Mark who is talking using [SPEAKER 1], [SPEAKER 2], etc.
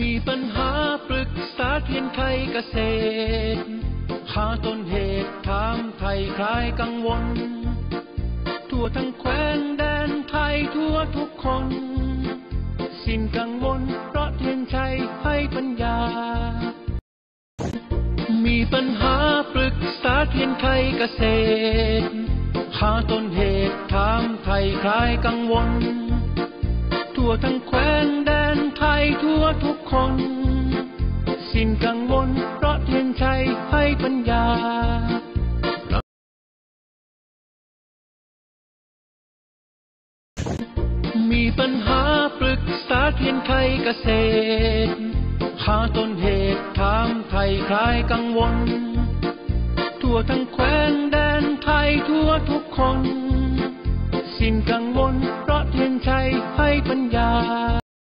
[SPEAKER 1] มีปัญหาปรึกษาเทียนไขเกษตร หาต้นเหตุถามไทยคลายกังวล ทั่วทั้งแคว้นแดนไทยทั่วทุกคน สิ้นกังวลเพราะเทียนชัยให้ปัญญา มีปัญหาปรึกษาเทียนไขเกษตร หาต้นเหตุถามไทยคลายกังวล ทั่วทั้งแคว้น ทุกคน สิ้นกังวลเพราะเทียนชัยให้ปัญญามีปัญหาปรึกษาเทียนไขเกษตร หาต้นเหตุถามไทยคลายกังวล ทั่วทั้งแคว้นแดนไทยทั่วทุกคน สิ้นกังวลเพราะเทียนชัยให้ปัญญา